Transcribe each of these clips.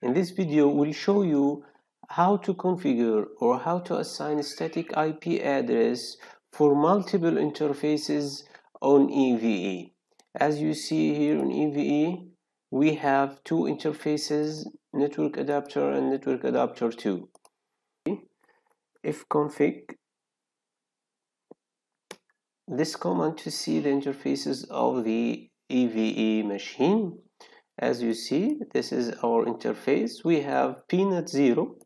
In this video, we'll show you how to configure or how to assign static IP address for multiple interfaces on EVE. As you see here on EVE, we have two interfaces, network adapter and network adapter 2. ifconfig this command to see the interfaces of the EVE machine as you see this is our interface. We have pnet 0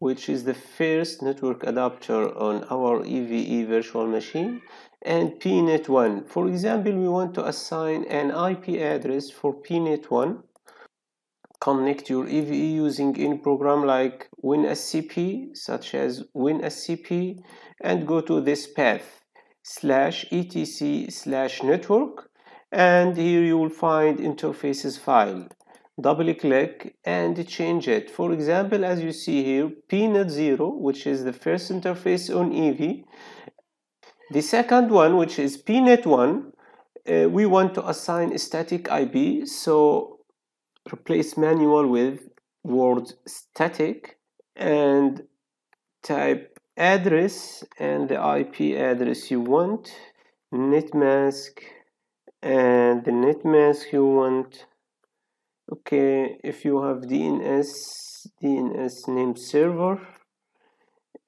which is the first network adapter on our EVE virtual machine and pnet 1 for example we want to assign an IP address for pnet 1 connect your EVE using any program like WinSCP such as WinSCP and go to this path slash etc slash network and here you will find interfaces file double click and change it. For example as you see here pnet 0 which is the first interface on EVE the second one which is pnet 1 uh, we want to assign a static IP so replace manual with word static and type address and the IP address you want netmask and the net mask you want. Okay if you have DNS DNS name server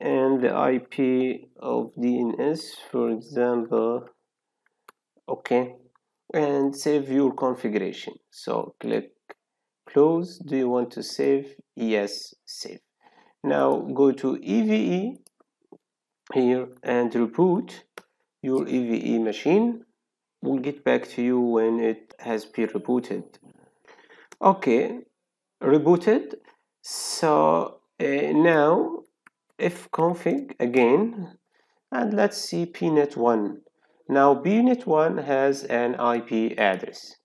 and the IP of DNS for example okay and save your configuration. So click close. Do you want to save? Yes save. Now go to EVE here and reboot your EVE machine we'll get back to you when it has been rebooted. Okay rebooted. So uh, now ifconfig again and let's see pnet 1 now pnet 1 has an IP address.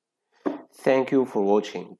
Thank you for watching